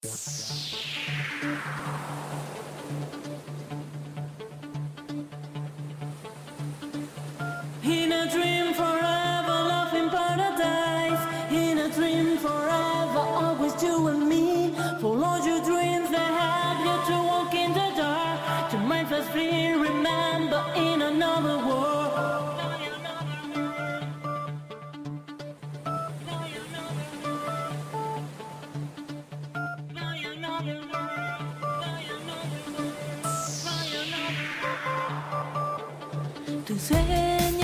In a dream forever, love in paradise. In a dream forever, always you and me. Follow your dreams that have you to walk in the dark. To mindless dreams. 最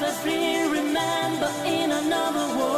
life that we remember in another world.